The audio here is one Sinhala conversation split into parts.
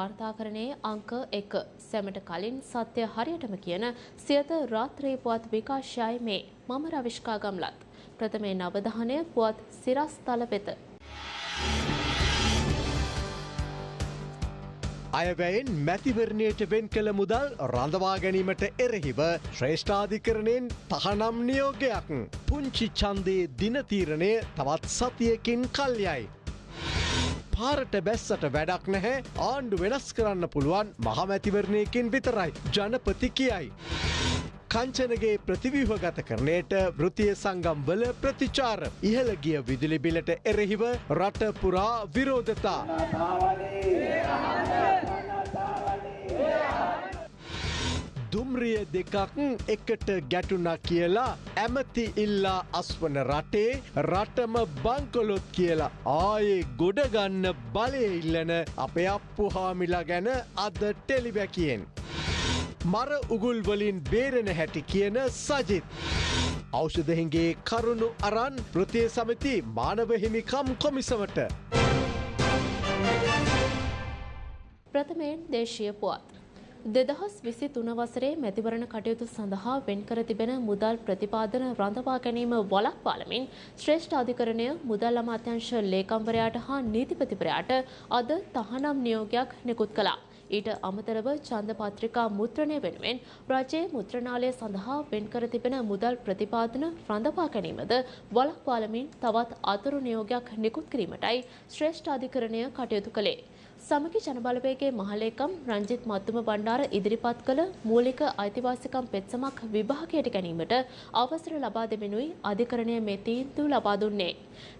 වාර්තාකරණයේ අංක එක. සැමට කලින් සත්‍ය හරියටම කියන සියත රාත්‍රී පුවත් විකාශයයි මේ. මම රවිෂ්කා ගම්ලත්. ප්‍රථමේ නවධානය පුවත් සිරස්තල වෙත. අයවැයෙන් මැතිවරණයට වෙන් කළ මුදල් රඳවා ගැනීමට එරෙහිව ශ්‍රේෂ්ඨාධිකරණයෙන් තහනම් නියෝගයක්. පුංචි චන්දේ දිනතීරණය තවත් සතියකින් කල්යයි. පාරට බැස්සට වැඩක් නැහැ ආණ්ඩු වෙනස් කරන්න පුළුවන් මහමැතිවරණයකින් විතරයි ජනපති කියයි. කංචනගේ ප්‍රතිවිහගත කරණයට වෘතිය සංගම්වල ප්‍රතිචාර ඉහළ ගිය විදුලිබිලට එරෙහිව රට පුරා විරෝධතා. දුම්රිය දෙකක් එකට ගැටුනා කියලා ඇමති ඉල්ලා අස්වන රටේ රටම බංකොලොත් කියලා ආයේ ගොඩගන්න බලය ඉල්ලන අපේ අප්පු හාමිලා ගැන අද ටෙලිබැකියෙන්. මර උගුල්වලින් බේරෙන හැටි කියන සජිත්. ඖෂධහින්ගේ කරුණු අරන් ප්‍රතිය සමති මානව හිමිකම් කොමිසමට. ප්‍රථමයෙන් දේශීය පුවත් දෙදහස් විසි තුන වසරේ මැතිවරණ කටයුතු සඳහා වෙන්කර තිබෙන මුදල් ප්‍රතිපාදන රඳවා ගැනීම වලක්පාලමින් ශ්‍රේෂ්ඨ අධිකරණය මුදල් අමාත්‍යංශ ලේකම්වරයාට හා නීතිපතිවරයාට අද තහනම් නියෝගයක් නිකුත් කළා. ඊට අමතරව ඡන්ද පත්‍රිකා මුද්‍රණය වෙනුවෙන් රජයේ මුද්‍රණාලය සඳහා වෙන්කර තිබෙන මුදල් ප්‍රතිපාදන රඳවා ගැනීමද වලක්පාලමින් තවත් අතුරු නියෝගයක් නිකුත් කිරීමටයි ශ්‍රේෂ්ඨ අධිකරණය කටයුතු කළේ. සමගි ජනබලවේගේ මහලේකම් රංජිත් මත්තුම බණ්ඩාර ඉදිරිපත් කළ මූලික අයිතිවාසිකම් පෙත්සමක් විභාගයට ගැනීමට අවසර ලබා දෙමිනුයි අධිකරණය මේ තීන්දුව ලබා දුන්නේ.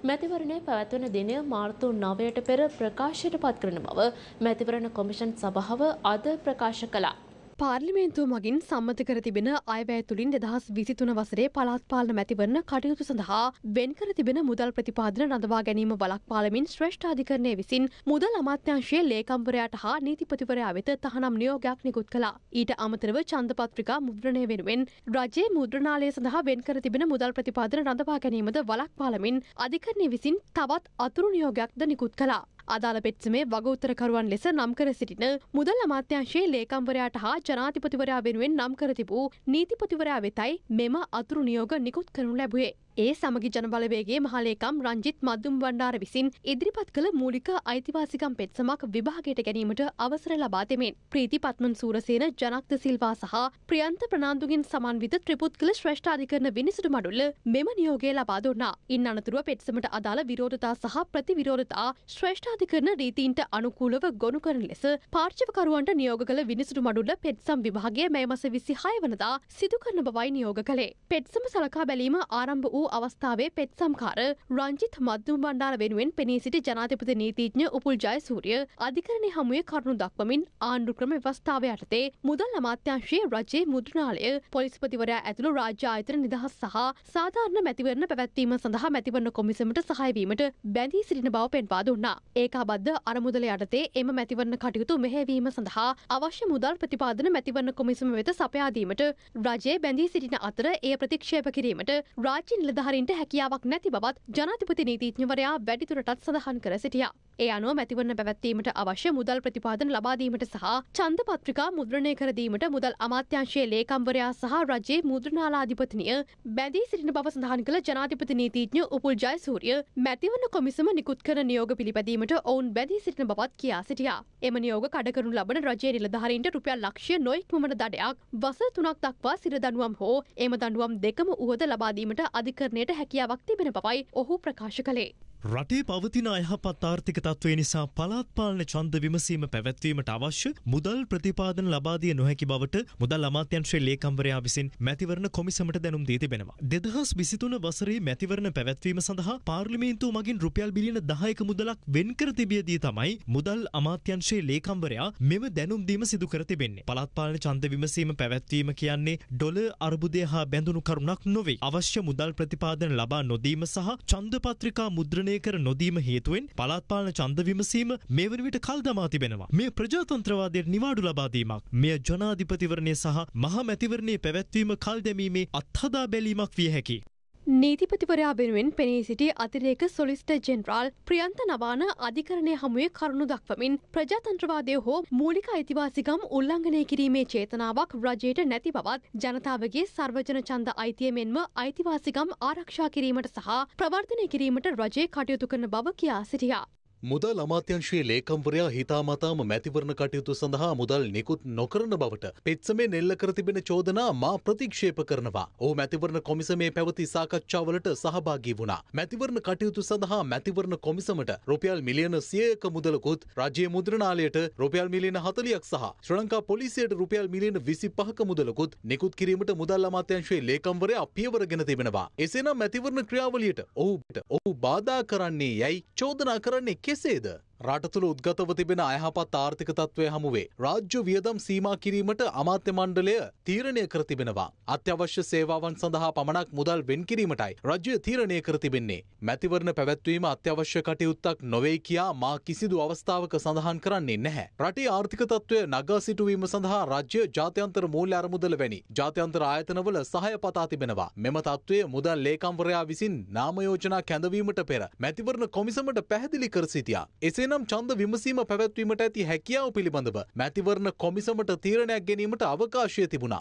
මැතිවරණය පැවැත්වන දිනය මාර්තු 9ට පෙර ප්‍රකාශයට පත් කරන බව මැතිවරණ කොමිෂන් සභාව අද ප්‍රකාශ කළා. පාර්ලිමේන්තුව මගින් සම්මත කර තිබෙන අයවැය තුළින් දෙදහස් විසිතුන වසරේ පළාත් පාලන මැතිවරණ කටයුතු සඳහා වෙන්කර තිබෙන මුදල් ප්‍රතිපාදන රඳවා ගැනීම බලක් පාලමින් ශ්‍රේෂ්ඨාධිකරණය විසින් මුදල් අමාත්‍යංශයේ ලේකම්වරයාට හා නීතිපතිවරයා වෙත තහනම් නියෝගයක් නිකුත් කළා. ඊට අමතරව චන්දපත්‍රිකා මුද්‍රණය වෙනුවෙන් රජයේ මුද්‍රණාලය සඳහා වෙන්කර තිබෙන මුදල් ප්‍රතිපාදන රඳවා ගැනීමද වලක් පාලමින් අධිකරණය විසින් තවත් අතුරු නියෝගයක්ද නිකුත් කළා. අදාළ පෙත්සමේ වගඋත්තරකරුවන් ලෙස නම් කර සිටින මුදල් අමාත්‍යංශයේ ලේකම්වරයාට හා ජනාධිපතිවරයා වෙනුවෙන් නම් කර තිබූ නීතිපතිවරයා වෙතයි මෙම අතුරු නියෝග නිකුත් කරනු ලැබුවේ. ඒ සමගි ජනබලවේගේ මහලේකම් රංජිත් මද්දුම් වණ්ඩාර විසින් ඉදිරිපත් කළ මූලික අයිතිවාසිකම් පෙත්සමක් විභාගයට ගැනීමට අවසර ලබා දෙමින් ප්‍රීති පත්මන් සූරසේන ජනක්ද සිල්වා සහ ප්‍රියන්ත ප්‍රනාන්දුගෙන් සමන්විත ත්‍රිපුත්කල ශ්‍රේෂ්ඨාධිකරණ විනිසුරු මඩුල්ල මෙම නියෝගය ලබා දුන්නා. ඉන් අනතුරුව පෙත්සමට අදාළ විරෝධතා සහ ප්‍රතිවිරෝධතා ශ්‍රේෂ්ඨාධිකරණ රීතීන්ට අනුකූලව ගොනු කරන ලෙස පාර්චිවකරුවන්ට නියෝග කළ විනිසුරු මඩුල්ල පෙත්සම් විභාගය මේ මස විසි හය වනදා සිදු කරන බවයි නියෝග කළේ. පෙත්සම සලකා බැලීම ආරම්භ වූ අවස්ථාවේ පෙත් සම්කාර රංජිත් මධ්‍යම බණ්ඩාර වෙනුවෙන් පෙනී සිටි ජනාධිපති නීතිඥ උපුල් ජයසූරිය අධිකරණය හමුවේ කරුණු දක්වමින් ආණ්ඩු ක්‍රම ව්‍යවස්ථාව යටතේ මුදල් අමාත්‍යංශයේ රජයේ මුද්‍රණාලය පොලිස්පතිවරයා ඇතුළු රාජ්‍ය ආයතන නිදහස් සහ සාධාරණ මැතිවරණ පැවැත්වීම සඳහා මැතිවරණ කොමිසමට සහයවීමට බැඳී සිටින බව පෙන්වා දුන්නා. ඒකාබද්ධ අරමුදල යටතේ එම මැතිවරණ කටයුතු මෙහෙවීම සඳහා අවශ්‍ය මුදල් ප්‍රතිපාදන මැතිවරණ කොමිසම වෙත සපයාදීමට රජයේ බැඳී සිටින අතර එය ප්‍රතික්ෂේප කිරීමට රාජ්‍ය නිලධහරින්ට හැකියාවක් නැති බවත් ජනාතිපති නීතිඥවරයා වැඩිතුරටත් සඳහන් කර සිටියා. ඒ අනුව මැතිවරණ පැවැත්වීමට අවශ්‍ය මුදල් ප්‍රතිපාදන ලබාදීමට සහ ඡන්ද පත්‍රිකා මුද්‍රණය කර දීමට මුදල් අමාත්‍යංශයේ ලේකම්වරයා සහ රජයේ මුද්‍රණාලාධිපතිනිය බැඳී සිටින බව සඳහන් කළ ජනාධිපති නීතිඥ උපුල් ජයසූරිය මැතිවරණ කොමිසම නිකුත් කරන නියෝග පිළිපැදීමට ඔවුන් බැඳී සිටින බවත් කියා සිටියා. එම නියෝග කඩකරනු ලබන රජයේ නිලධාරීන්ට රුපියල් ලක්ෂය නොයික්මන දඩයක් වසර තුනක් දක්වා සිර දනුවම් හෝ එම දඬුවම් දෙකම උවද ලබාදීමට අධිකරණයට හැකියාවක් තිබෙන බවයි ඔහු ප්‍රකාශ කළේ. රටේ පවතින අයහපත් ආර්ථික තත්ත්වය නිසා පළාත් පාලන ඡන්ද විමසීම පැවැත්වීමට අවශ්‍ය මුදල් ප්‍රතිපාදන ලබා දිය නොහැකි බවට මුදල් අමාත්‍යංශයේ ලේකම්වරයා විසින් මැතිවරණ කොමිසමට දැනුම් දී තිබෙනවා. 2023 වසරේ මැතිවරණ පැවැත්වීම සඳහා පාර්ලිමේන්තුව මගින් රුපියල් බිලියන 10ක මුදලක් වෙන් කර තිබියදී තමයි මුදල් අමාත්‍යංශයේ ලේකම්වරයා මෙම දැනුම් දීම සිදු කර තිබෙන්නේ. පළාත් පාලන ඡන්ද විමසීම පැවැත්වීම කියන්නේ ඩොලර් අර්බුදය හා බැඳුණු කරුණක් නොවේ. අවශ්‍ය මුදල් ප්‍රතිපාදන ලබා නොදීම සහ ඡන්ද පත්‍රිකා මුද්‍රණය පාලනය කර නොදීම හේතුවෙන් පළාත්පාලන ඡන්ද විමසීම මේ වන විට කල් දමා තිබෙනවා. මේ ප්‍රජාතන්ත්‍රවාදයට නිවාඩු ලබා දීමක්, මෙය ජනාධිපතිවරණය සහ මහා මැතිවරණයේ පැවැත්වීම කල් දැමීමේ අත්හදා බැලීමක් විය හැකියි. නීතිපතිවරයා වෙනුවෙන් පෙනී සිටි අතිරේක සොලිස්ට ජෙනරාල් ප්‍රියන්ත නවාන අධිකරණය හමුවේ කරුණු දක්වමින් ප්‍රජාතන්ත්‍රවාදය හෝ මූලික අයිතිවාසිකම් උල්ලංඝනය කිරීමේ චේතනාවක් රජයට නැති බවත් ජනතාවගේ සර්වජන චන්ද අයිතිය මෙන්ම අයිතිවාසිකම් ආරක්ෂා කිරීමට සහ ප්‍රවර්ධනය කිරීමට රජය කටයුතු කරන බව කියා සිටියා. මුදල් අමාත්‍යංශයේ ලේකම්වරයා හිතාමතාම මැතිවරණ කටයුතු සඳහා මුදල් නිකුත් නොකරන බවට පෙත්සමේ නෙල්ල කර තිබෙන චෝදනා මා ප්‍රතික්ෂේප කරනවා. ඔහු මැතිවරණ කොමිසමේ පැවති සාකච්ඡාවලට සහභාගී වුණා. මැතිවරණ කටයුතු සඳහා මැතිවරණ කොමිසමට රුපියල් මිලියන 100ක මුදලකුත් රජයේ මුද්‍රණාලයට රුපියල් මිලියන 40ක් සහ ශ්‍රී ලංකා පොලිසියට රුපියල් මිලියන 25ක මුදලකුත් නිකුත් කිරීමට මුදල් අමාත්‍යංශයේ ලේකම්වරයා පියවරගෙන තිබෙනවා. එසේනම් මැතිවරණ ක්‍රියාවලියට ඔහුට ඔහු බාධා කරන්නේ යැයි චෝදනා කරන්නේ කෙසේද රට තුළ උද්ගතව තිබෙන අයහපත් ආර්ථික තත්ත්වය හමුවේ රාජ්‍ය වියදම් සීමා කිරීමට අමාත්‍ය මණ්ඩලය තීරණය කර තිබෙනවා. අත්‍යවශ්‍ය සේවාවන් සඳහා පමණක් මුදල් වෙන් කිරීමටයි රජය තීරණය කර තිබෙන්නේ. මැතිවරණ පැවැත්වීම අත්‍යවශ්‍ය කටයුත්තක් නොවේ කියා මා කිසිදු අවස්ථාවක සඳහන් කරන්නේ නැහැ. රටේ ආර්ථික තත්ත්වය නගා සිටුවීම සඳහා රජ්‍ය ජාත්‍යන්තර මූල්‍ය අරමුදල වැනි ජාත්‍යන්තර ආයතනවල සහය පතා තිබෙනවා. මෙම තත්ත්වය මුදල් ලේකම්වරයා විසින් නාමයෝජනා කැඳවීමට පෙර මැතිවරණ කොමිසමට පැහැදිලි කර සිටියා. එසේ එසේනම් චන්ද විමසීම පැවැත්වීමට ඇති හැකියාව පිළිබඳව මැතිවරණ කොමිසමට තීරණයක් ගැනීමට අවකාශය තිබුණා.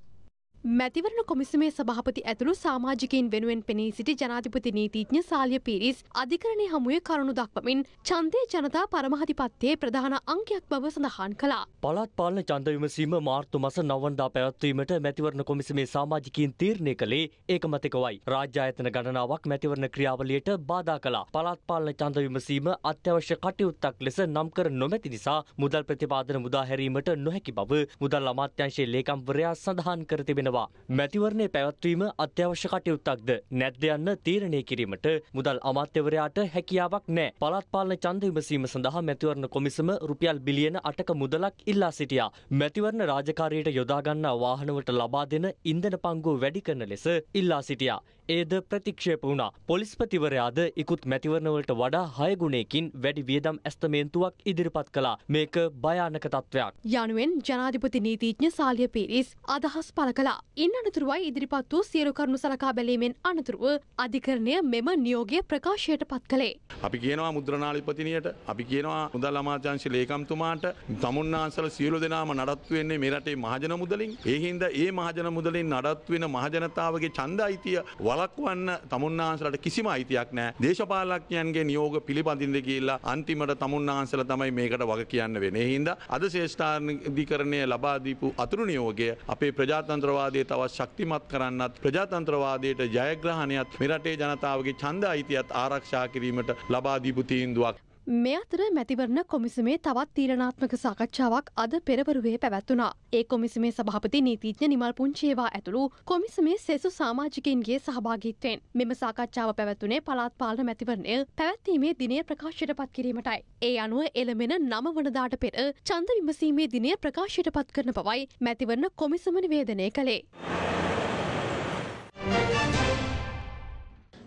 මැතිවරණ කොමිසමේ සභහපති ඇතුළු සාමාජිකයින් වෙනුවෙන් පෙනී සිටි ජනාධිපති නීතිඥ සාලිය පිරිස් අධිකරණය හමුවේ කරුණු දක්වමින් චන්දය ජනතා පරමහතිපත්තේ ප්‍රධාන අංකයක් බව සඳහන් කළා. පළත් පාලන චන්ද විමසීම මාර්තු මස නවන්දා පැවැත්වීමට මැතිවරණ කොමිසමේ සාමාජිකයින් තීරණය කළේ ඒකමතිකවයි. රාජ්‍යායතන ගණනාවක් මැතිවරණ ක්‍රියාවලියට බාධා කළා. පළත් පාලන චන්ද විමසීම අත්‍යවශ්‍ය කටයුත්තක් ලෙස නම් කර නොමැති නිසා මුදල් ප්‍රතිපාදන මුදා හැරීමට නොහැකි බව මුදල් අමාත්‍යංශයේ ලේකම්වරයා සඳහන් කර තිබෙනවා. වෙනවා. මැතිවරණය පැවැත්වීම අත්‍යවශ්‍ය කටයුත්තක්ද නැද්ද යන්න තීරණය කිරීමට මුදල් අමාත්‍යවරයාට හැකියාවක් නෑ. පළාත් පාලන ඡන්ද විමසීම සඳහා මැතිවරණ කොමිසම රුපියල් බිලියන 8ක මුදලක් ඉල්ලා සිටියා. මැතිවරණ රාජකාරියට යොදා ගන්නා වාහනවලට ලබා දෙන ඉන්ධන පංගුව වැඩි කරන ලෙස ඉල්ලා සිටියා. ඒද ප්‍රතික්ෂේප වුණා. පොලිස්පතිවරයාද ඉකුත් මැතිවරණවලට වඩා හයගුණයකින් වැඩි වියදම් ඇස්තමේන්තුවක් ඉදිරිපත් කළා. මේක භයානක තත්ත්වයක්. යනුවෙන් ජනාධිපති නීතිඥ සාලිය පිරිස් අදහස් පළ කළා. ඉන් අනතුරුවයි ඉදිරිපත් වූ සියලු කරුණු සලකා බැලීමෙන් අනතුරුව අධිකරණය මෙම නියෝගය ප්‍රකාශයට පත් කළේ. අපි කියනවා මුද්‍රනාලිපතිනියට අපි කියනවා මුදල් අමාත්‍යංශ ලේකම්තුමාට තමුන්නාන්සල සියලු දෙනාම නඩත්තු වෙන්නේ මේ රටේ මහජන මුදලින්. ඒ හින්දා ඒ මහජන මුදලින් නඩත්තු වෙන මහජනතාවගේ ඡන්ද අයිතිය වලක්වන්න තමුන්නාන්සලට කිසිම අයිතියක් නෑ. දේශපාලඥයන්ගේ නියෝග පිළිපදින්ද කියලා අන්තිමට තමුන්නාන්සල තමයි මේකට වග කියන්න වෙන්නේ. ඒ හින්දා අද ශේෂ්ඨාධිකරණය ලබා දීපු අතුරු නියෝගය අපේ ප්‍රජාතන්ත්‍රවාදය තවත් ශක්තිමත් කරන්නත් ප්‍රජාතන්ත්‍රවාදයට ජයග්‍රහණයත් මෙරටේ ජනතාවගේ ඡන්ද අයිතියත් ආරක්ෂා කිරීමට ලබා දීපු තීන්දුවක්. මේ අතර මැතිවරණ කොමිසමේ තවත් තීරණාත්මක සාකච්ඡාවක් අද පෙරවරුවේ පැවැත්වුණා. ඒ කොමිසමේ සභහපති නීතිඥ නිමල් පුංචේවා ඇතුළු කොමිසමේ සෙසු සාමාජිකයින්ගේ සහභාගිත්වයෙන් මෙම සාකච්ඡාව පැවැත්වුණේ පළාත් පාලන මැතිවරණය පැවැත්වීමේ දිනය ප්‍රකාශයට පත් කිරීමටයි. ඒ අනුව එළමෙන නම වනදාට පෙර චන්ද විමසීමේ දිනය ප්‍රකාශයට පත් කරන බවයි මැතිවරණ කොමිසම නිවේදනය කළේ.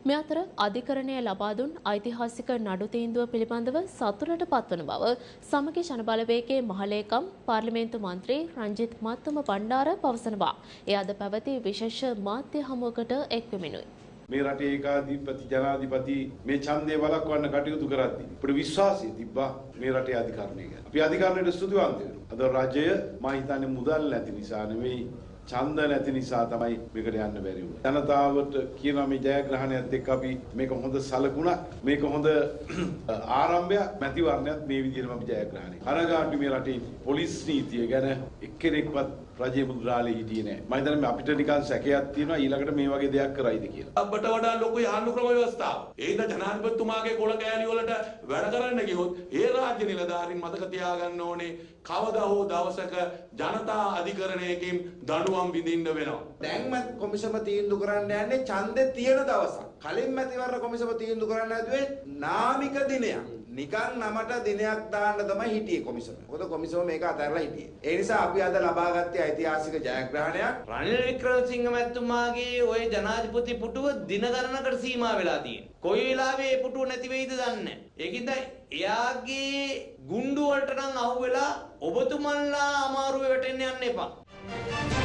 මේ අතර අධිකරණය ලබා දුන් ඓතිහාසික නඩු තීන්දුව පිළිබඳව සතුටට පත්වන බව සමගි ජනබලවේගයේ මහලේකම් පාර්ලිමේන්තු මන්ත්‍රී රංජිත් මත්තම බණ්ඩාර පවසනවා. එය අද පැවති විශේෂ මාධ්‍ය හමුවකට එක්වෙමිනුයි. මේ රටේ ඒකාධිපති ජනාධිපති මේ ඡන්දය වළක්වන්න කටයුතු කරද්දී අපිට විශ්වාසය තිබ්බා මේ රටේ අධිකරණය ගැන. අපි අධිකරණයට ස්තුතිවන්ත වෙනවා. අද රජය මම හිතන්නේ මුදල් නැති නිසා නෙවෙයි ඡන්ද නැති නිසා තමයි මේකට යන්න බැරි වුනේ. ජනතාවට කියනවා මේ ජයග්‍රහණයත් එක්ක අපි මේක හොඳ සලකුණක් මේක හොඳ ආරම්භයක් මැතිවරණයත් මේ විදිහටම අපි ජයග්‍රහණය. අනගාටු මේ රටේ පොලිස් නීතිය ගැන එක්කෙනෙක්වත් රජයේ මුද්‍රාලේ හිටියේ නෑ. මම හිතන්නේ අපිට නිකන් සැකයක් තියෙනවා ඊළඟට මේ වගේ දෙයක් කරයිද කියලා. අපට වඩා ලොකු ආණ්ඩු ක්‍රම ව්‍යවස්ථාව. ඒද ජනාධිපතිතුමාගේ කොළ කෑලි වලට වැඩ කරන්න ගියොත් ඒ රාජ්‍ය නිලධාරීන් මතක තියාගන්න ඕනේ කවදා හෝ දවසක ජනතා අධිකරණයකින් දඬුවම් විඳින්න වෙනවා. දැන් මත් කොමිසම තීන්දුව කරන්න යන්නේ ඡන්දේ තියෙන දවසක්. කලින් මැතිවරණ කොමිසම තීන්දුව කරන්න හැදුවේ නාමික දිනයක්. නිකන් නමට දිනයක් දාන්න තමයි හිටියේ කොමිසම. මොකද කොමිසම මේක අතහැරලා හිටියේ. ඒ නිසා අපි අද ලබාගත්තේ ඓතිහාසික ජයග්‍රහණයක්. රනිල් වික්‍රමසිංහ මැතිතුමාගේ ওই ජනාධිපති පුටුව දින ගණනකට සීමා වෙලා තියෙනවා. කොයි වෙලාවෙ මේ පුටුව නැති වෙයිද දන්නේ නැහැ. ඒකින්ද එයාගේ ගුණ්ඩු වලට නම් අහුවෙලා ඔබතුමන්ලා අමාරුවේ වැටෙන්න යන්න එපා.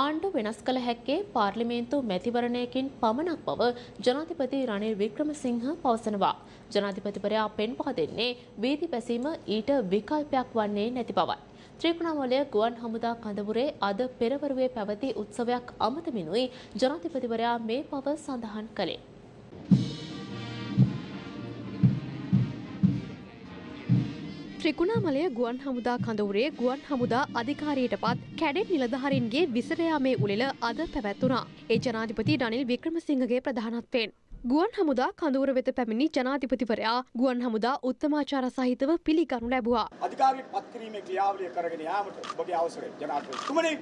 ආණ්ඩු වෙනස් කළ හැක්කේ පාර්ලිමේන්තු මැතිවරණයකින් පමණක් බව ජනාධිපති රනිල් වික්‍රමසිංහ පවසනවා. ජනාධිපතිවරයා පෙන්වා දෙන්නේ වීදි පැසීම ඊට විකල්පයක් වන්නේ නැති බවයි. ත්‍රිකුණාමලය ගුවන් හමුදා කඳවුරේ අද පෙරවරුවේ පැවති උත්සවයක් අමතමිනුයි ජනාධිපතිවරයා මේ බව සඳහන් කළේ. ත්‍රිකුණාමලය ගුවන් හමුදා කඳවුරේ ගුවන් හමුදා අධිකාරියට පත් කැඩෙන් නිලධහරින්ගේ විසරයාමේ උළෙල අද පැවැත්වුණා. ඒ ජනාධිපති රනිල් වික්‍රමසිංහගේ ප්‍රධානත්වයෙන්. ගුවන් හමුදා කඳවුර වෙත පැමිණි ජනාධිපතිවරයා ගුවන් හමුදා උත්තමාචාර සහිතව පිළිගනු ලැබුවා. අධිකාරී පත්කිරීමේ ක්‍රියාවලිය කරගෙන යාමට ඔබගේ අවසරය ජනාධිපතිතුමනි.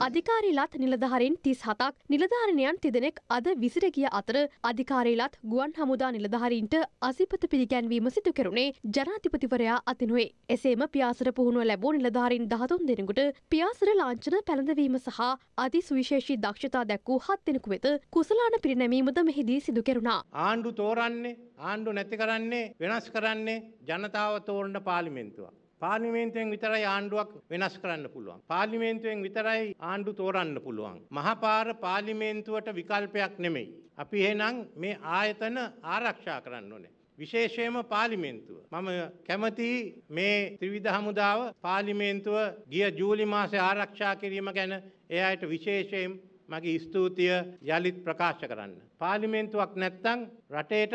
අධිකාරීලත් නිලධහරින් තිස් හතක් නිලධාරණයන් තිදෙනෙක් අද විසිර ගිය අතර අධිකාරීලත් ගුවන් හමුදා නිලධහරින්ට අසිපත පිළිගැන්වීම සිදු කෙරුණේ ජනාධිපතිවරයා අතිනුවේ. එසේම පියාසර පුහුණුව ලැබූ නිලධාරින් දහතුන් දෙනෙකුට පියාසර ලාංචන පැළඳවීම සහ අධි සුවිශේෂී දක්ෂතා දැක්වූ හත් දෙනෙකු වෙත කුසලාන පිරිනැමීමද මෙහිදී සිදු කෙරුණා. ආණ්ඩු තෝරන්නේ ආණ්ඩු නැති කරන්නේ වෙනස් කරන්නේ ජනතාව තෝරන පාලිමෙන්තුවක්. පාර්ලිමේන්තුවෙන් විතරයි ආණ්ඩුවක් වෙනස් කරන්න පුළුවන්. පාර්ලිමේන්තුවෙන් විතරයි ආණ්ඩු තෝරන්න පුළුවන්. මහපාර පාර්ලිමේන්තුවට විකල්පයක් නෙමෙයි. අපි එහෙනම් මේ ආයතන ආරක්ෂා කරන්න ඕනේ. විශේෂයම පාලිමේන්තුව. මම කැමති මේ ත්‍රිවිධ හමුදාව පාලිමේන්තුව ගිය ජූලි මාසේ ආරක්ෂා කිරීම ගැන ඒ අයට විශේෂයෙන් මගේ ස්තුතිය යළිත් ප්‍රකාශ කරන්න. පාලිමේන්තුවක් නැත්තං රටේට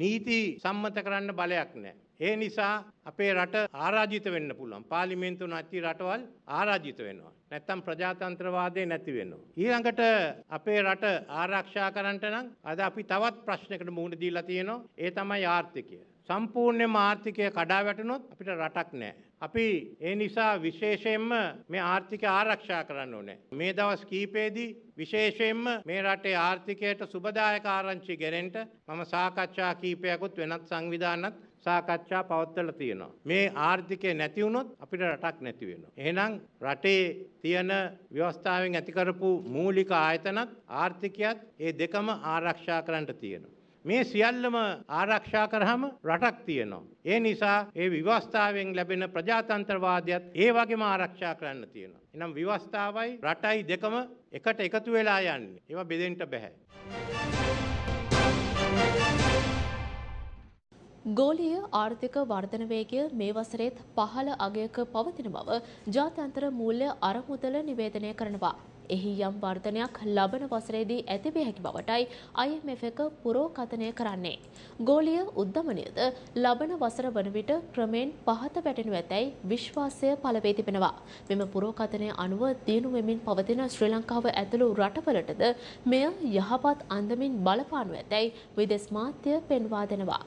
නීති සම්මත කරන්න බලයක් නෑ. ඒ නිසා අපේ රට ආරාජිත වෙන්න පුළුවන්. පාර්ලිමේන්තු නැති රටවල් ආරාජිත වෙනවා. නැත්තම් ප්‍රජාතන්ත්‍රවාදය නැති වෙනවා. ඊළඟට අපේ රට ආරක්ෂා කරන්නට නම් අද අපි තවත් ප්‍රශ්නයකට මුහුණ දීලා තියෙනවා. ඒ තමයි ආර්ථිකය. සම්පූර්ණයෙන්ම ආර්ථිකය කඩා වැටුනොත් අපිට රටක් නැහැ. අපි ඒ නිසා විශේෂයෙන්ම මේ ආර්ථිකය ආරක්ෂා කරන්න ඕනේ. මේ දවස් කීපෙදී විශේෂයෙන්ම මේ රටේ ආර්ථිකයට සුබදායක ආරංචි ගෙනෙන්න මම සාකච්ඡා කීපයකුත් වෙනත් සංවිධානත් සාකච්ඡා පවත්වලා තියෙනවා. මේ ආර්ථිකය නැති වුණොත් අපිට රටක් නැති වෙනවා. එහෙනම් රටේ තියෙන ව්‍යවස්ථාවෙන් ඇති කරපු මූලික ආයතනත් ආර්ථිකයත් ඒ දෙකම ආරක්ෂා කරන්න තියෙනවා. මේ සියල්ලම ආරක්ෂා කරහම රටක් තියෙනවා. ඒ නිසා ඒ විවස්ථාවෙන් ලැබෙන ප්‍රජාතන්ත්‍රවාදයත් ඒ වගේම ආරක්ෂා කරන්න තියෙනවා. එනම් විවස්ථාවයි රටයි දෙකම එකට එකතු වෙලා යන්නේ. ඒවා බෙදෙන්න බෑ. ගෝලීය ආර්ථික වර්ධන වේගය මේ වසරේත් පහළ අගයක පවතින බව ජාත්‍යන්තර මූල්‍ය අරමුදල නිවේදනය කරනවා. එහි යම් වර්ධනයක් ලබන වසරේදී ඇතිවිය හැකි බවටයි IMF එක පුරෝකථනය කරන්නේ. ගෝලීය උද්ධමනයද ලබන වසර වන විට ක්‍රමෙන් පහත වැටෙනු ඇතැයි විශ්වාසය පළ වී තිබෙනවා. මෙම පුරෝකථනය අනුව දියුණු වෙමින් පවතින ශ්‍රී ලංකාව ඇතුළු රටවලටද මෙය යහපත් අන්දමින් බලපානු ඇතැයි විදෙස් මාධ්‍ය පෙන්වා දෙනවා.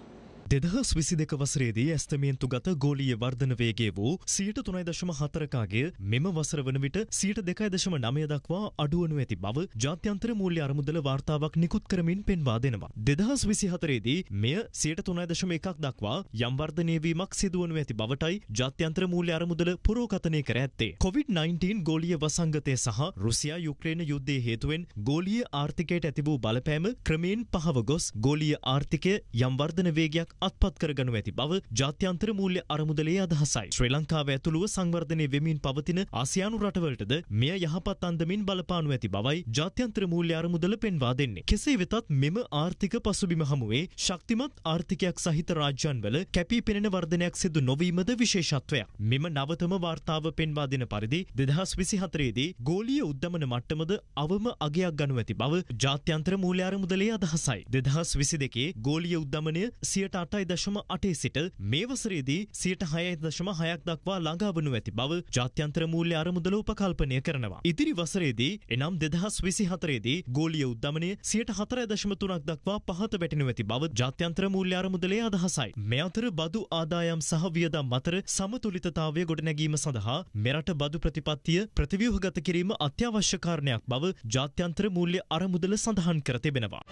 දෙදහස් විසි දෙක වසරේදී ඇස්තමේන්තු ගත ගෝලීය වර්ධන වේගේ වූ සියට තුනයි දශම හතරකාගේ මෙම වසර වන විට සියට දෙකයි දශම නමය දක්වා අඩුවනු ඇති බව ජාත්‍යන්තර මූල්‍ය අරමුදල වාර්තාවක් නිකුත් කරමින් පෙන්වා දෙනවා. දෙදහස් විසි හතරේදී මෙය සියට තුනයි දශම එකක් දක්වා යම් වර්ධනයවීමක් සිදුවනු ඇති බවටයි ජාත්‍යන්තර මූල්‍ය අරමුදල පුරෝකථනය කර ඇත්තේ. COVID-19 ගෝලිය වසංගතය සහ රුසියා යුක්‍රේන යුද්ධය හේතුවෙන් ගෝලිය ආර්ථිකයට ඇති වූ බලපෑම ක්‍රමයෙන් පහව ගොස් ගෝලිය ආර්ථිකය යම් වර්ධන වේගයක් අත්පත් කරගනු ඇති බව ජාත්‍යන්තර මූල්‍ය අරමුදලේ අදහසයි. ශ්‍රී ලංකාව ඇතුළුව සංවර්ධනය වෙමින් පවතින ආසියානු රටවලටද මෙය යහපත් අන්දමින් බලපානු ඇති බවයි ජාත්‍යන්තර මූල්‍ය අරමුදල පෙන්වා දෙන්නේ. කෙසේ වෙතත් මෙම ආර්ථික පසුබිම හමුවේ ශක්තිමත් ආර්ථිකයක් සහිත රාජ්‍යන්වල කැපී පෙනෙන වර්ධනයක් සිදු නොවීමද විශේෂත්වයක්. මෙම නවතම වාර්තාව පෙන්වා දෙන පරිදි දෙදහස් විසි හතරේදී ගෝලිය උද්දමන මට්ටමද අවම අගයක් ගනු ඇති බව ජාත්‍යන්තර මූල්‍ය අරමුදලේ අදහසයි. දෙදහස් විසි දෙකේ ගෝලිය උද්දමනය සියට අටයි දශම අටේ සිට මේ වසරේදී සියට හයයි දශම හයක් දක්වා ළඟාවනු ඇති බව ජාත්‍යන්තර මූල්‍ය අරමුදල උපකල්පනය කරනවා. ඉදිරි වසරේදී එනම් දෙදහස් විසි හතරේදී ගෝලිය උද්දමනය සියට හතර දශම තුනක් දක්වා පහත වැටෙනු ඇති බව ජාත්‍යන්තර මූල්‍ය අරමුදලේ අදහසයි. මේ අතර බදු ආදායම් සහ වියදම් අතර සමතුලිතතාවය ගොඩනැගීම සඳහා මෙරට බදු ප්‍රතිපත්තිය ප්‍රතිව්‍යුහගත කිරීම අත්‍යවශ්‍ය කාරණයක් බව ජාත්‍යන්තර මූල්‍ය අරමුදල සඳහන් කර තිබෙනවා.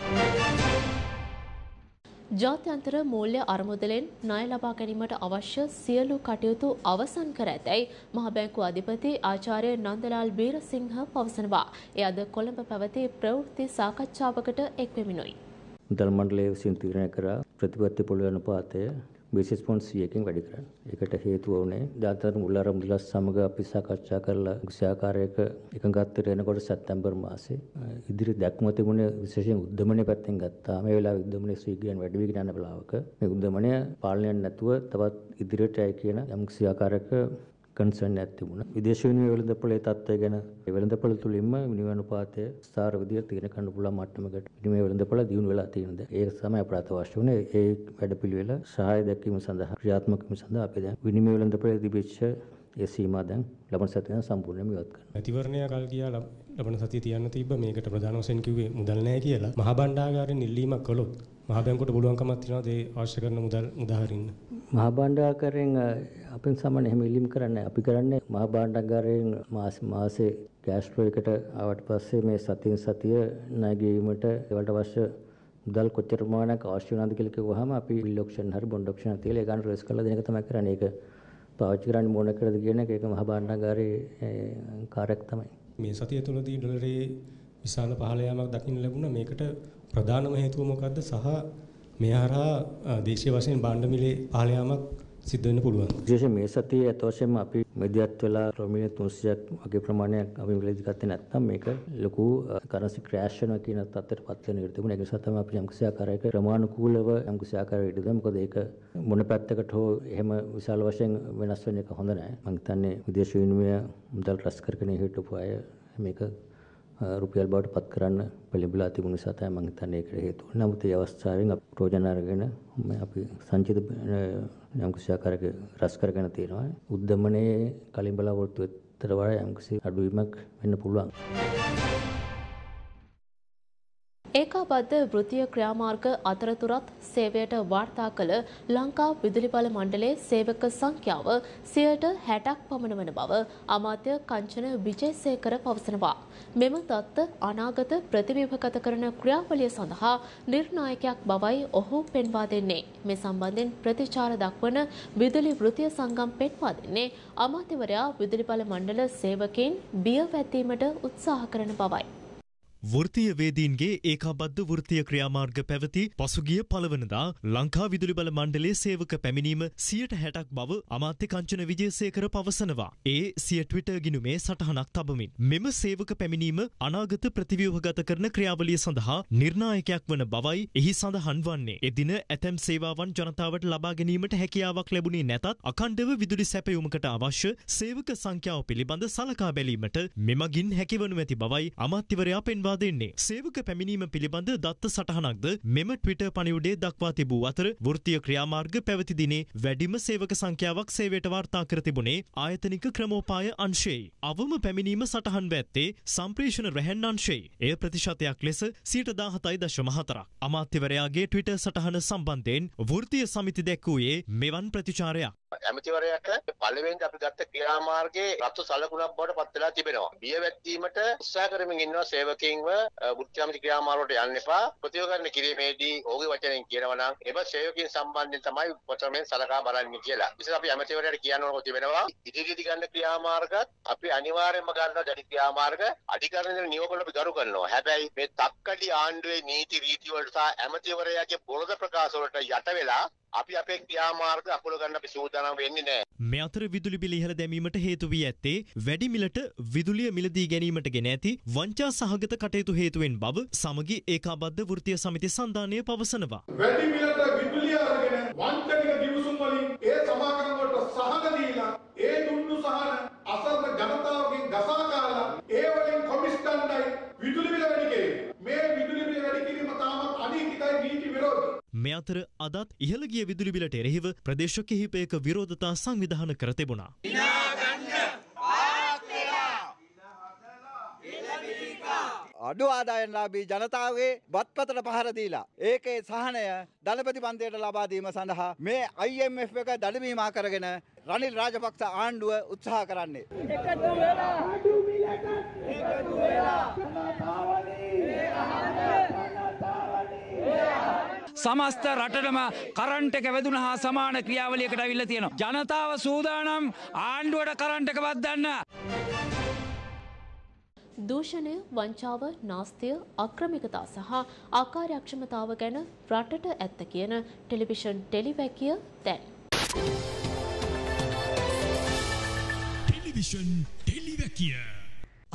ජාත්‍යන්තර මූල්‍ය අරමුදලෙන් ණය ලබා ගැනීමට අවශ්‍ය සියලු කටයුතු අවසන් කර ඇතැයි මහ බැංකු අධිපති ආචාර්ය නන්දලාල් බීරසිංහ පවසනවා. එය අද කොළඹ පැවති ප්‍රවෘත්ති සාකච්ඡාවකට එක්වෙමිනුයි. මුදල් මණ්ඩලය විසින් තීරණය කරා ප්‍රතිපත්ති පොළොව අනුපාතය බේසිස් පොන්ට් 100කින් වැඩි කරන්න. ඒකට හේතුව වුණේ ජාත්‍යන්තර මුල් අරමුදලත් සමග අපි සාකච්ඡා කරලා කිසි ආකාරයක එකඟත්වයට එනකොට සැප්තැම්බර් මාසේ ඉදිරි දැක්ම තිබුණේ විශේෂයෙන් උද්දමනය පැත්තෙන් ගත්තා. මේ වෙලාවේ උද්දමනයේ සීග්‍රයන් වැඩි වීගෙන යන බලාවක මේ උද්දමනය පාලනයක් නැතුව තවත් ඉදිරියට යයි කියන යම් කිසි ආකාරයක කන්සර්න් එකක් තිබුණා. විදේශ විනිමය වෙළඳපොලේ තත්ත්වය ගැන ඒ වෙළඳපොළ තුලින්ම විනිමය අනුපාතය ස්ථාර විදියට තීරණය කරන්න පුළුවන් මට්ටමකට විනිමය වෙළඳපොළ දියුණු වෙලා තියෙනද ඒක තමයි අපට අවශ්‍ය වුණේ. ඒ වැඩපිළිවෙල සහාය දැක්වීම සඳහා ක්‍රියාත්මක වීම සඳහා අපි දැන් විනිමය වෙළඳපොලේ තිබිච්ච ඒ සීමා දැන් ලබන සතියෙන් සම්පූර්ණයෙන්ම ඉවත් කරනවා. මැතිවරණය කල් ගියා ලබන සතිය තියන්න තිබ්බ මේකට ප්‍රධාන වශයෙන් කිව්වේ මුදල් නැහැ කියලා. මහා භණ්ඩාගාරයෙන් ඉල්ලීමක් කළොත් මහා බැංකුවට පුළුවන්කමක් තියෙනවද ඒ අවශ්‍ය කරන මුදල් මුදාහරින්න? මහා භාණ්ඩාගාරයෙන් අපෙන් සාමාන්‍ය එහෙම ඉල්ලීම් කරන්නේ අපි කරන්නේ මහා භාණ්ඩාගාරයෙන් මාස මාසේ කෑෂ් ෆ්ලෝ එකට ආවට පස්සේ මේ සතියෙන් සතිය ණය ගෙවීමට ඒවට අවශ්‍ය මුදල් කොච්චර ප්‍රමාණයක් අවශ්‍ය වෙනවද කියලා කිව්වහම අපි බිල් ඔප්ෂන් හරි බොන්ඩ් ඔප්ෂන් හරි තියලා ඒ ගන්න රේස් කරලා දෙන එක තමයි කරන්නේ. ඒක පාවිච්චි කරන්නේ මොන කරද කියන එක ඒක මහා භාණ්ඩාගාරයේ කාර්යයක් තමයි. මේ සතිය තුළදී ඩොලරේ විශාල පහළ යාමක් දකින්න ලැබුණා. මේකට ප්‍රධානම හේතුව මොකද්ද සහ මේ හරහා දේශීය වශයෙන් භාණ්ඩ මිලේ පහළ යාමක් සිද්ධ වෙන්න පුළුවන්. විශේෂයෙන් මේ සතියේ අත වශයෙන්ම අපි මෙදියත් වෙලා රුපියල් 300ක් වගේ ප්‍රමාණයක් අපි මිලදී ගත්තේ නැත්නම් මේක ලොකු කරන්සි ක්‍රෑෂ් වෙනවා කියන තත්ත්වයට පත් වෙන ඉඩ තිබුණා. ඒ නිසා තමයි අපි යම්කිසි ආකාරයක ක්‍රමානුකූලව යම්කිසි ආකාරයකට ඉඩ දෙමු. මොකද ඒක මොන පැත්තකට හෝ එහෙම විශාල වශයෙන් වෙනස් වෙන එක හොඳ නැහැ. මම හිතන්නේ විදේශ විනිමය මුදල් රැස් කරගෙන හිටපු අය මේක රුපියල් බවට පත් කරන්න පෙළඹිලා තිබුණ නිසා තමයි මම හිතන්නේ ඒකට හේතුව. නමුත් මේ අවස්ථාවෙන් අපි ප්‍රෝජන අරගෙන අපි සංචිත යම් කිසි ආකාරයක රැස් කරගෙන තියෙනවා. උද්දමනයේ කලින් බලාපොරොත්තු වෙතර වඩා යම් කිසි අඩුවීමක් වෙන්න පුළුවන්. ඒකාබද්ධ වෘත්තීය ක්‍රියාමාර්ග අතරතුරත් සේවයට වාර්තා කළ ලංකා විදුලි බල මණ්ඩලයේ සේවක සංඛ්‍යාව සියයට හැටක් පමණ වන බව අමාත්‍ය කංචන විජේසේකර පවසනවා. මෙම තත්ත්ව අනාගත ප්‍රතිව්‍යුහගත කරන ක්‍රියාවලිය සඳහා නිර්ණායකයක් බවයි ඔහු පෙන්වා දෙන්නේ. මේ සම්බන්ධයෙන් ප්‍රතිචාර දක්වන විදුලි වෘත්තීය සංගම් පෙන්වා දෙන්නේ අමාත්‍යවරයා විදුලි බල මණ්ඩල සේවකයින් බිය වැතීමට උත්සාහ කරන බවයි. වෘතිය වේදීන්ගේ ඒකාබද්ධ වෘතිය ක්‍රියාමාර්ග පැවති පසුගිය පළවනදා ලංකා විදුලි බල මණ්ඩලේ සේවක පැමිණීම සියට හැටක් බව අමාත්‍ය කංචන විජේසේකර පවසනවා. ඒ සිය ට්විට ගිනුමේ සටහනක් තබමින්. මෙම සේවක පැමිණීම අනාගත ප්‍රතිව්‍යුහගත කරන ක්‍රියාවලිය සඳහා නිර්ණායකයක් වන බවයි එහි සඳහන් වන්නේ. එදින ඇතැම් සේවාවන් ජනතාවට ලබා ගැනීමට හැකියාවක් ලැබුණේ නැතත් අකණ්ඩව විදුලි සැපයුමකට අවශ්‍ය සේවක සංඛ්‍යාව පිළිබඳ සලකා බැලීමට මෙමගින් හැකිවනු ඇති බවයි අමාත්‍යවරයා පෙන්වා පෙන්වා දෙන්නේ. සේවක පැමිණීම පිළිබඳ දත්ත සටහනක්ද මෙම ට්විට පණිවුඩේ දක්වා තිබූ අතර වෘත්තීය ක්‍රියාමාර්ග පැවති දිනේ වැඩිම සේවක සංඛ්‍යාවක් සේවයට වාර්තා කර තිබුණේ ආයතනික ක්‍රමෝපාය අංශයේ. අවම පැමිණීම සටහන් ඇත්තේ සම්ප්‍රේෂණ රැහැන් අංශයේ. එය ප්‍රතිශතයක් ලෙස සියට දාහතයි දශම හතරක්. අමාත්‍යවරයාගේ ට්විට සටහන සම්බන්ධයෙන් වෘත්තීය සමිති දැක්වූයේ මෙවන් ප්‍රතිචාරයක්. ඇමතිවරයට පළවෙනිද අපි ගත්ත ක්‍රියාමාර්ගයේ රතු සලකුණක් බවට පත් වෙලා තිබෙනවා. බිය වැද්දීමට උත්සාහ කරමින් ඉන්නවා සේවකයින්ව වෘත්තිාමිති ක්‍රියාමාර්ගයට යන්න එපා. ප්‍රතිවකරණ කිරීමේදී ඔහුගේ වචනෙන් කියනවා නම් එබ සේවකයන් සම්බන්ධයෙන් තමයි ප්‍රථමයෙන් සලකා බලන්නේ කියලා. විශේෂ අපි ඇමතිවරයට කියන්න ඕන තිබෙනවා. ඉදිරියේදී ගන්න ක්‍රියාමාර්ගත් අපි අනිවාර්යයෙන්ම ගන්න දැඩි ක්‍රියාමාර්ග අධිකරණයේ නියෝගවල අපි ගරු කරනවා. හැබැයි මේ තක්කඩි ආණ්ඩුවේ නීති රීති වලට සහ ඇමතිවරයාගේ බොළඳ ප්‍රකාශ වලට යට වෙලා අපි අපේ ක්‍රියාමාර්ග අකුල ගන්න අපි සූදානම් වෙන්නේ නැහැ. මේ අතර විදුලි බිල ඉහළ දැමීමට හේතු වී ඇත්තේ වැඩි මිලට විදුලිය මිලදී ගැනීමට ගෙන ඇති වංචා සහගත කටයුතු හේතුවෙන් බව සමගි ඒකාබද්ධ වෘත්තීය සමිති සන්ධානය පවසනවා. වැඩි මිලට විදුලිය අරගෙන වංචනික ගිවිසුම් වලින් ඒ සමාගම් වලට සහන දීලා ඒ දුන්නු සහන අසරණ ජනතාවගෙන් ගසා කාලා ඒ වලින් කොමිස් ගන්නයි විදුලි බිල වැඩි කිරීම. මේ විදුලි බිල වැඩි කිරීම තාමත් අනීතිකයි නීති විරෝධී. මේ අතර අදත් ඉහළ ගිය විදුලි බිලට එරෙහිව ප්‍රදේශ කිහිපයක විරෝධතා සංවිධාන කර තිබුණා. අඩු ආදායන්ලාබී ජනතාවගේ බත්පතට පහර දීලා. ඒකේ සහනය ධනපති පන්තියට ලබාදීම සඳහා මේ IMF එක දඩමීමා කරගෙන රනිල් රාජපක්ෂ ආණ්ඩුව උත්සාහ කරන්නේ. එකතු වෙලා එකතු සමස්ත රටටම කරන්ට එක වැදුන හා සමාන ක්‍රියාවලියකට අවිල්ල තියෙනවා. ජනතාව සූදානම් ආණ්ඩුවට කරන්ට එක බද්දන්න. දූෂණය වංචාව නාස්තිය අක්‍රමිකතා සහ ආකාරයක්ෂමතාව ගැන රටට ඇත්ත කියන ටෙලිවිෂන් ටෙලිවැකිය දැන්. ටෙලිවිෂන් ටෙලිවැකිය.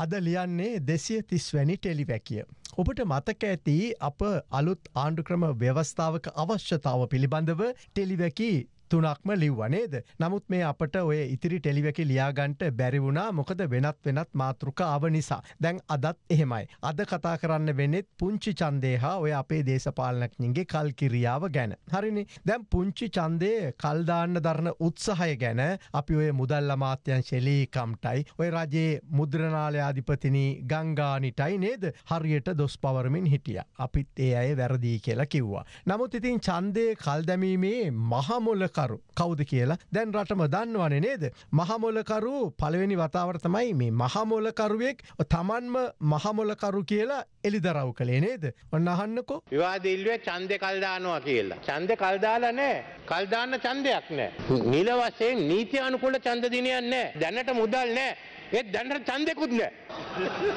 අද ලියන්නේ දෙසිය තිස්වැනි ටෙලිවැකිය. ඔබට මතක ඇති අප අලුත් ආණ්ඩුක්‍රම ව්‍යවස්ථාවක අවශ්‍යතාව පිළිබඳව ටෙලිවැකි තුනක්ම ලිව්වනේද. නමුත් මේ අපට ඔය ඉතිරි ටෙලිවැකි ලියාගන්ට බැරිවුණා මොකද වෙනත් වෙනත් මාතෘකාව නිසා. දැන් අදත් එහෙමයි. අද කතා කරන්න වෙනෙත් පුංචි චන්දේහා ඔය අපේ දේශපාලනක්ඥගේ කල්කිරියාව ගැන. හරිනි දැම් පුංචි චන්දය කල්දාන්න දරන උත්සහය ගැන අපි ඔය මුදල් අමාත්‍යන් ශෙලීකම්ටයි ඔය රජයේ මුද්‍රනාලයාධිපතිනි ගංගානිටයි නේද හරියට දොස් පවරමින් හිටිය. අපිත් ඒ අය වැරදිී කියලා කිව්වා. නමුත් ඉතින් චන්දය කල්දැමීමේ මහමොලක මහමොලකරු කවුද කියලා දැන් රටම දන්නවන නේද. මහමොලකරු පළවෙනි වතාවට තමයි මේ මහමොලකරුවෙක් තමන්ම මහමොලකරු කියලා එලිදරව් කළේ නේද ඔන්න අහන්නකෝ විවාදිල්ුවේ චන්දය කල්දානවා කියලා. චන්ද කල්දාලා නෑ කල්දාන්න චන්දයක් නෑ. නිල වශයෙන් නීති අනුකුල චන්ද දිනයක් නෑ දැනට මුදල් නෑ. ඒත් දැනට චන්දෙකුත් නෑ.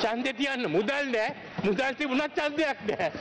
චන්දෙ තියන්න මුදල් නෑ මුදල් තිබුණත් චන්දයක් නෑ.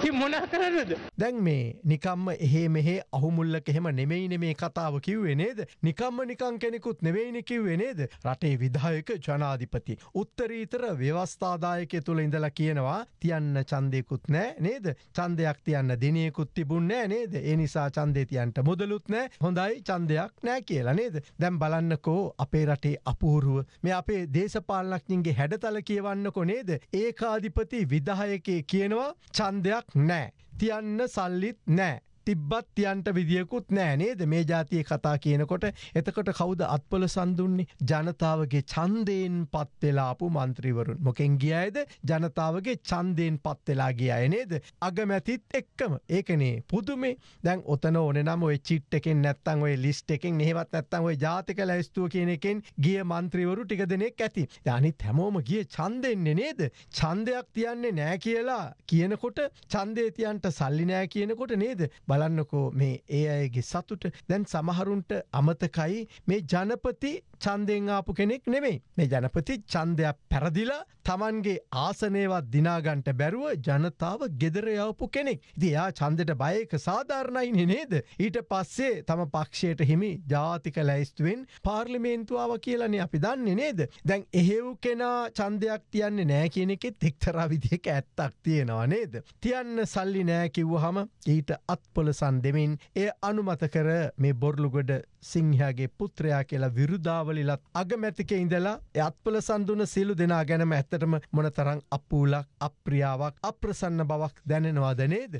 ඉතින් මොනා කරන්නද? දැන් මේ නිකම්ම එහෙ මෙහෙ අහුමුල්ලක එහෙම නෙමෙයිනේ මේ කතාව කිව්වේ නේද? නිකම්ම නිකං කෙනෙකුත් නෙවෙයිනේ කිව්වේ නේද? රටේ විධායක ජනාධිපති උත්තරීතර ව්‍යවස්ථාදායකය තුල ඉඳලා කියනවා තියන්න ඡන්දයකුත් නැහැ නේද? ඡන්දයක් තියන්න දිනයකුත් තිබුණේ නැහැ නේද? ඒ නිසා ඡන්දේ තියන්න මුදලුත් නැහැ. හොඳයි ඡන්දයක් නැහැ කියලා නේද? දැන් බලන්නකෝ අපේ රටේ අපූර්ව මේ අපේ දේශපාලනඥයින්ගේ හැඩතල කියවන්නකෝ නේද? ඒකාධිපති විධායකේ කියනවා ඡන්දයක් නෑ. තියන්න සල්ලිත් නෑ. තිබ්බත් තියන්ට විදිියකුත් නෑ නේද? මේ ජාතිය කතා කියනකොට එතකොට කවුද අත්පොල සන්දුන්නේ ජනතාවගේ චන්දයෙන් පත්වෙලාපු මන්ත්‍රීවරුන් මොකෙන් ගියයිද? ජනතාවගේ චන්දයෙන් පත්වෙලා ගිය අය නේද? අගමැතිත් එක්කම. ඒකනේ පුදුමේ. දැන් ඔතන ඕන නම් ඔය චිට් එකෙන් නැත්තං ඔය ලිස්ට එකෙන් නෙවත් නැත්තං ඔය ජාතික ලැස්තුව කියන එකෙන් ගිය මන්ත්‍රීවරු ටික දෙනෙක් ඇති. යනිත් හැමෝම ගිය චන්දෙන්නේ නේද? චන්දයක් තියන්නේ නෑ කියලා කියනකොට චන්දේ තියන්ට සල්ලි නෑ කියනකොට නේද? බලන්නකෝ මේ ඒ අයගේ සතුට. දැන් සමහරුන්ට අමතකයි මේ ජනපති චන්දයෙන් ආපු කෙනෙක් නෙමෙයි. මේ ජනපති චන්දයක් පැරදිලා තමන්ගේ ආසනයවත් දිනාගන්ට බැරුව ජනතාව ගෙදරයවපු කෙනෙක්. දයා චන්දට බයක සාධාරණයිනි නේද? ඊට පස්සේ තම පක්ෂයට හිමි ජාතික ලැයිස්තුවෙන් පාර්ලිමේන්තුවාව කියලන අපි දන්නේ නේද? දැන් එහෙව් කෙනා චන්දයක් තියන්නේ නෑ කියන එකෙත් එක්තරා විදික ඇත්තක් තියෙනවා නේද? තියන්න සල්ලි නෑ කිව්ව හම ඊට අත්පොලසන් දෙමින් එය අනුමත කර මේ බොර්ලුගොඩ සිංහයාගේ පුත්‍රයා කියලා විරුදාවලිලත් අගමැතික ඉඳලා අත්පල සන්දුන සිලු දෙනා ගැනම ඇත්තටම මොනතරං අපූලක් අප්‍රියාවක් අප්‍රසන්න බවක් දැනෙනවාද නේද.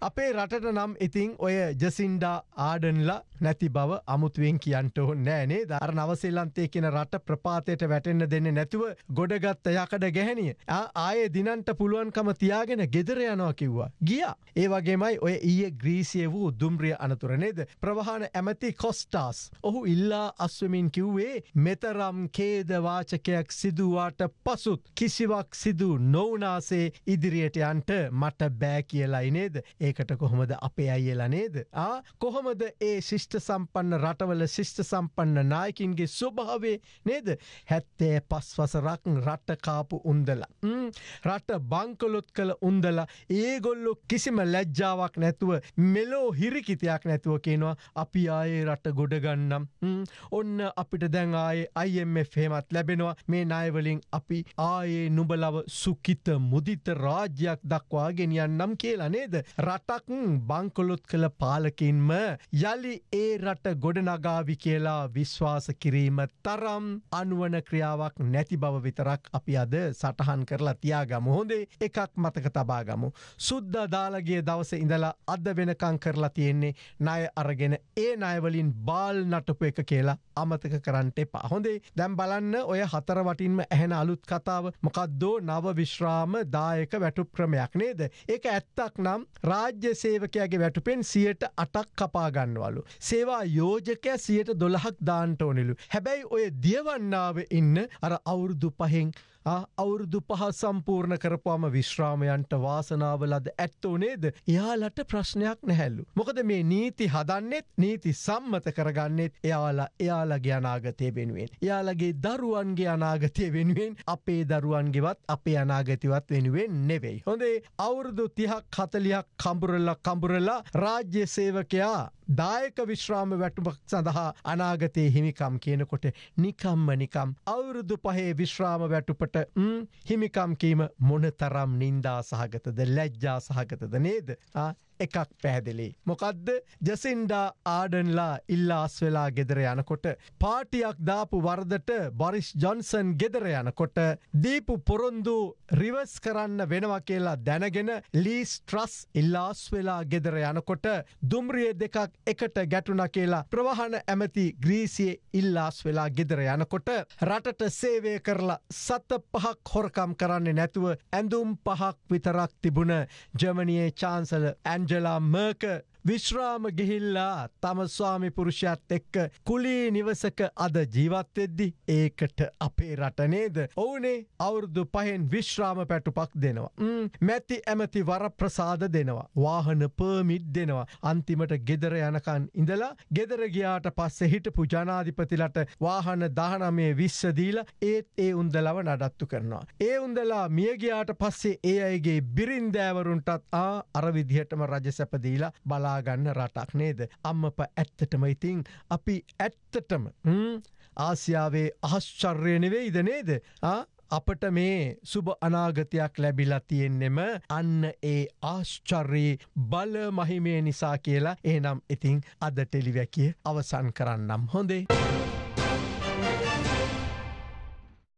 අපේ රටට නම් ඉතිං ඔය ජසින්ඩා ආඩන්ලා නැති බව අමුතුවෙන් කියන්ට ඕ නෑනේ දර නවසෙල්ලන්තේ කියෙන රට ප්‍රපාතයට වැටෙන්න්න දෙන්න නැතුව ගොඩගත්ත යකඩ ගැහැනිය ආයේ දිනන්ට පුළුවන්කම තියාගෙන ගෙදර යනවා කිව්වා. ගිය ඒ වගේමයි ඔය ඊය ග්‍රීසිය වූ දුම්රිය අනතුරනේද ප්‍රවාහන ඇමති කොස්ට ස්ටාස්. ඔහු ඉල්ලා අස්වමින් කිව්වේ මෙතරම් කේදවාචකයක් සිදුවාට පසුත් කිසිවක් සිදු නොවනාසේ ඉදිරියට යන්ට මට බෑ කියලයි නේද? ඒකට කොහොමද අපේ අයියලා නේද? ආ කොහොමද ඒ ශිෂ්ට සම්පන්න රටවල ශිෂ්ට සම්පන්න නායකින්ගේ ස්වභාවේ නේද? හැත්තේ පස්වසරක් රට්ටකාපු උන්දලා. රට බංකොලොත් කළ උන්දලා. ඒගොල්ලො කිසිම ලැජ්ජාවක් නැතුව මෙලෝ හිරිකිතයක් නැතුව කියනවා අපි ආයේ රට ගොඩගන්නම් ඔන්න අපිට දැන් ආයේ IMF හෙමත් ලැබෙනවා. මේ නායවලින් අපි ආයේ නුබලව සුකිත මුදිත රාජ්‍යයක් දක්වා ගෙනියන්නම් කියලා නේද? රටක් බංකොලොත් කළ පාලකින්ම යළි ඒ රට ගොඩනගාවි කියලා විශ්වාස කිරීම තරම් අනුවන ක්‍රියාවක් නැති බව විතරක් අපි අද සටහන් කරලා තියාගම. හොඳේ එකක් මතක තබාගමු. සුද්ද දාලගේ දවස ඉඳලා අද වෙනකං කරලා තියෙන්නේ ණය අරගෙන ඒ ණයවලින් බාල් නටපු එක කියලා අමතක කරන්නට එපා. හොඳේ දැම් බලන්න ඔය හතර වටින්ම ඇහෙන අලුත් කතාව මොකක්දෝ නව විශ්‍රාම දායක වැටුප් ක්‍රමයක් නේද. ඒක ඇත්තක් නම් රාජ්‍ය සේවකයාගේ වැටුපෙන් සියට අටක් කපාගන්නවලු. සේවා යෝජකය සියට දොළහක් දාන්ට ඕනෙලු. හැබැයි ඔය දියවන්නාව ඉන්න අර අවුරුදු පහෙන් අවුරුදු පහ සම්පූර්ණ කරපුවාම විශ්‍රාමයන්ට වාසනාවලද ඇත්තෝ නේද එයාලට ප්‍රශ්නයක් නැහැල්ලු. මොකද මේ නීති හදන්නෙත් නීති සම්මත කරගන්නෙත් එයාලා එයාලගේ අනාගතය වෙනුවෙන්. එයාලගේ දරුවන්ගේ අනාගතය වෙනුවෙන් අපේ දරුවන්ගෙවත් අපේ අනාගතිවත් වෙනුවෙන් නෙවෙයි. හොඳේ අවුරුදු තිහක් හතලියක් කම්බුරල්ල කම්බුරලා රාජ්‍ය සේවකයා දායක විශ්‍රාම වැටුමක් සඳහා අනාගතයේ හිමිකම් කියනකොට නිකම්ම නිකම් අවුරුදු පහේ විශ්‍රාම වැටුපට හිමිකම් කීම මොන තරම් නින්දා සහගතද ලැජ්ජා සහගතද නේද? එකක් පැහැදිලි. මොකදද ජසින්ඩා ආඩන්ලා ඉල්ලාස් වෙලා ගෙදර යනකොට පාටියක් දාපු වර්දට බොරිස් ජොන්සන් ගෙදර යනකොට දීපු පොරොන්දු රිවස් කරන්න වෙනවා කියලා දැනගෙන ලීස් ට්‍රස් ඉල්ලාස් වෙලා ගෙදර යනකොට දුම්රිය දෙකක් එකට ගැටුණ කියලා ප්‍රවාහන ඇමති ග්‍රීසිය ඉල්ලාස් වෙලා ගෙදර යනකොට රටට සේවය කරලා සත පහක් හොරකම් කරන්නේ නැතුව ඇඳුම් පහක් විතරක් තිබුණ ජර්මනියේ චාන්සල ඇන්ජ ඇන්ජලා මර්ක විශ්‍රාම ගිහිල්ලා තම ස්වාමි පුරුෂයත් එක්ක කුලී නිවසක අද ජීවත්වෙද්දි ඒකට අපේ රටනේද ඔවුනේ අවුරුදු පහෙන් විශ්‍රාම පැටුපක් දෙනවා. මැති ඇමති වර ප්‍රසාද දෙනවා. වාහන පර්මිට් දෙනවා. අන්තිමට ගෙදර යනකන් ඉඳලා ගෙදරගයාට පස්සෙ හිටපු ජනාධිපතිලට වාහන දහනමේ විශ්සදීල ඒත් ඒ උන්දලව නඩත්තු කරනවා. ඒ උන්දලා මියගයාට පස්සේ ඒ අයගේ බිරින්දෑවරුන්ටත් ආ අරවිදිහටම රජ සැපදීලා බලා බලාගන්න රටක් නේද. අම්මප ඇත්තටම ඉතිං අපි ඇත්තටම ආසියාවේ අහශ්චර්යනවෙයි ඉද නේද. අපට මේ සුබ අනාගතයක් ලැබිලා තියෙන්නෙම අන්න ඒ ආශ්චර්යේ බල මහිමේ නිසා කියලා ඒනම් ඉතිං අද ටෙලිවැකිය අවසන් කරන්නම් හොඳේ.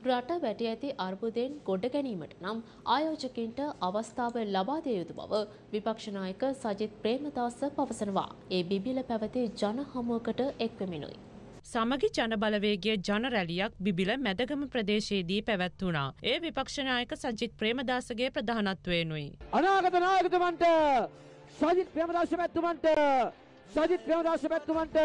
රට වැටි ඇති අර්බුදයෙන් ගොඩ ගැනීමට නම් ආයෝජකින්ට අවස්ථාව ලබා දිය යුතු බව විපක්ෂනායක සජිත් ප්‍රේමදාස පවසනවා. ඒ බිබිල පැවති ජන හමුවකට එක්වෙමිනුයි. සමගි ජනබලවේගේ ජන රැලියක් බිබිල මැදගම ප්‍රදේශයේදී පැවැත්වුණා. ඒ විපක්ෂනායක සජිත් ප්‍රේමදාසගේ ප්‍රධානත්වයනුයි. අනාගත නායකතුමන්ට සජිත් ප්‍රේමදාස පැත්තුමන්ට සජිත් ප්‍රේමදාස පැත්තුමන්ට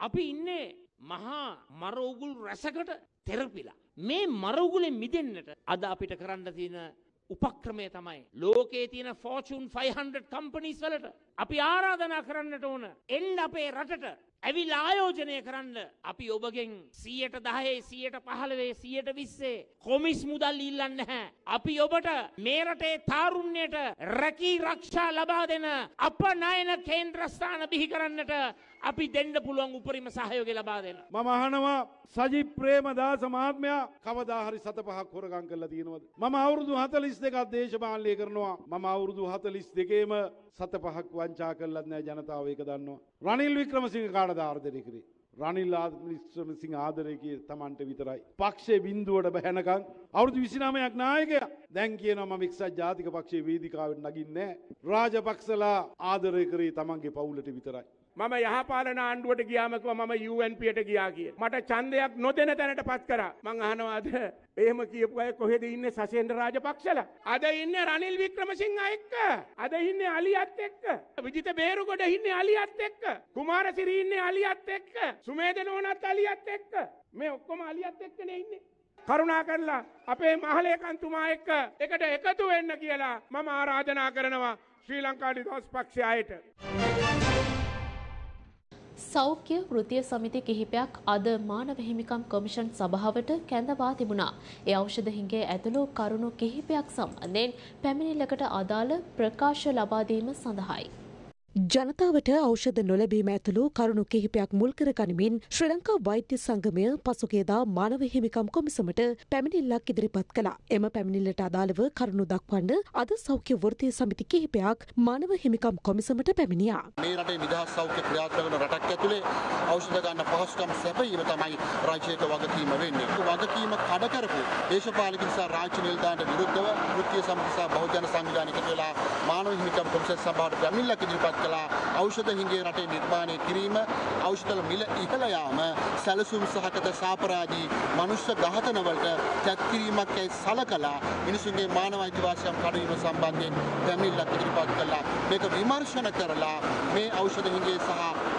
අපි ඉන්නේ මහා මරෝගුල් රැසකට තෙරපිලා. මේ මරවුගුලෙන් මිදෙන්නට අද අපිට කරන්න තියෙන උපක්‍රමය තමයි. ලෝකේ තියෙන ෆෝචුන් 500 කම්පනීස් වලට අපි ආරාධනා කරන්නට ඕන එන්න අපේ රටට ඇවිල් ආයෝජනය කරන්න අපි ඔබගෙන් සියයට දහයේ සියයට පහළවේ සියයට විස්සේ කොමිස් මුදල් ඉල්ලන්න හැ. අපි ඔබට මේ රටේ තාරුණ්‍යයට රැකී රක්ෂා ලබා දෙන අප නයන කේන්ද්‍රස්ථාන බිහි කරන්නට අපි දෙන්න පුළුවන් උපරිම සහයෝගය ලබා දෙන්න. මම අහනවා සජි ප්‍රේමදාස මහත්මයා කවදා හරි සත පහක් හොරගම් කරලා තියෙනවද? මම අවුරුදු 42ක් දේශපාලනය කරනවා. මම අවුරුදු 42ේම සත පහක් වංචා කළත් නෑ ජනතාව ඒක දන්නවා. රනිල් වික්‍රමසිංහ කාටද ආර්දනය කරේ? රනිල් වික්‍රමසිංහ ආදරය කිය තමන්ට විතරයි. පක්ෂයේ බින්දුවට බැහැනකම් අවුරුදු 29ක් නායකයා දැන් කියනවා මම එක්සත් ජාතික පක්ෂයේ වේදිකාවට නගින්නේ රාජපක්ෂලා ආදරය කරේ තමන්ගේ පවුලට විතරයි. මම යහපාලන ආණ්ඩුවට ගියාමකව මම UNPට ගියා කිය. මට ඡන්දයක් නොදෙන තැනට පත් කරා. මං අහනවාද එහෙම කියපු අය කොහෙද ඉන්නේ සසේන්ද්‍ර රාජපක්ෂලා? අද ඉන්නේ රනිල් වික්‍රමසිංහ එක්ක. අද ඉන්නේ අලියත් එක්ක. විජිත බේරුගොඩ ඉන්නේ අලියත් එක්ක. කුමාරසිරි ඉන්නේ අලියත් එක්ක. සුමේද නෝනත් අලියත් එක්ක. මේ ඔක්කොම අලියත් එක්කනේ ඉන්නේ. කරුණා කරලා අපේ මහලේකන්තුමා එක්ක එකට එකතු වෙන්න කියලා මම ආරාධනා කරනවා ශ්‍රී ලංකා නිදහස් පක්ෂය අයට. සෞඛ්‍ය වෘතිය සමිති කිහිපයක් අද මානව හිමිකම් කොමිෂන් සභාවට කැඳවා තිබුණා. ඒ ඖෂධ හිඟේ ඇතුළු කරුණු කිහිපයක් සම්බන්ධයෙන් පැමිණිල්ලකට අදාළ ප්‍රකාශ ලබා දීම සඳහායි. ජනතාවට ඖෂධ නොලැබීම ඇතුළු කරුණු කිහිපයක් මුල්කර ගනිමින් ශ්‍රී ලංකා වෛද්‍ය සංගමය පසුගේදා මානව හිමිකම් කොමිසමට පැමිණිල්ලක් ඉදිරිපත් කළා. එම පැමිණිල්ලට අදාළව කරුණු දක්වන්න අද සෞඛ්‍ය වෘත්තීය සමිති කිහිපයක් මානව හිමිකම් කොමිසමට පැමිණියා. මේ රටේ නිදහස් සෞඛ්‍ය ක්‍රියාත්මක වන රටක් ඇතුලේ ඖෂධ ගන්න පහසුකම් සැපයීම තමයි රාජ්‍යයක වගකීම වෙන්නේ. වගකීම කඩ කරපු දේශපාලක නිසා රාජ්‍ය නිලධාරීන්ට විරුද්ධව වෘත්තීය සමිති සහ බහුජන සංවිධානය එකතු වෙලා මානව හිමිකම් කොමිසම සභාවට පැමිණිල්ලක් ඉදිරිපත් කළා. ඖෂධ හිඟේ රටේ නිර්මාණය කිරීම, ඖෂධ මිල ඉහළ යාම, සැලසුම් සහගත සාපරාධී මනුෂ්‍ය ඝාතන වලට තැත් කිරීමක් යයි සලකලා මිනිසුන්ගේ මානව අයිතිවාසිකම් කඩවීම සම්බන්ධයෙන් පැමිණිල්ලක් ඉදිරිපත් කළා. මේක විමර්ශන කරලා මේ ඖෂධ හිඟේ සහ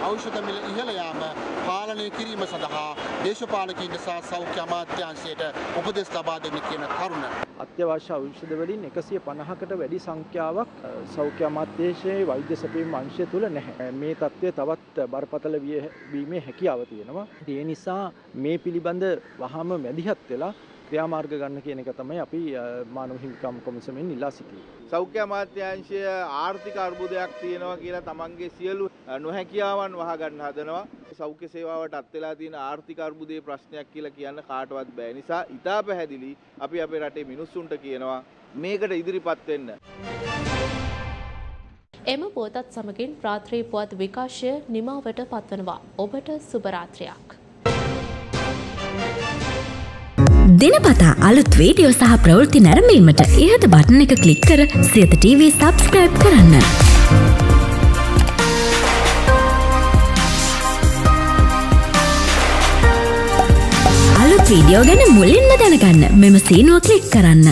ඖෂධ මිල ඉහළ යාම පාලනය කිරීම සඳහා දේශපාලකීන්ට සහ සෞඛ්‍ය අමාත්‍යාංශයට උපදෙස් ලබා දෙන්න කියන කරුණ. අත්‍යවශ්‍ය ඖෂධ වලින් 150කට වැඩි සංඛ්‍යාවක් අ, සෞඛ්‍ය අමාත්‍යාංශයේ වෛද්‍ය සැපයීම් අංශය තුල නැහැ. මේ தත්ත්වය තවත් බරපතල විය වීමේ හැකියාව තියෙනවා. ඒ නිසා මේ පිළිබඳ වහාම මැදිහත් වෙලා ක්‍රියාමාර්ග ගන්න කියන එක තමයි අපි අ, මානව හිමිකම් කොමිසමෙන් ඉල්ලා සිටියේ. සෞඛ්‍ය අමාත්‍යාංශය ආර්ථික අර්බුදයක් තියෙනවා කියලා තමන්ගේ සියලු නොහැකියාවන් වහගන්න හදනවා. සෞඛ්‍ය සේවාවට අත් වෙලා තියෙන ආර්ථික අර්බුදයේ ප්‍රශ්නයක් කියලා කියන්න කාටවත් බෑ. නිසා ඉතා පැහැදිලි අපි අපේ රටේ මිනිස්සුන්ට කියනවා මේකට ඉදිරිපත් වෙන්න. එම පුවතත් සමගින් රාත්‍රී පුවත් විකාශය නිමාවට පත්වනවා. ඔබට සුභරාත්‍රයක්. දිනපතා අලුත් වීඩියෝ සහ ප්‍රවෘත්ති නැරඹීමට ඉහත බටන එක ක්ලික් කර සියත TV සබස්ක්‍රයිබ් කරන්න. අලුත් වීඩියෝ ගැන මුලින්ම දැනගන්න මෙම සීනුව ක්ලික් කරන්න.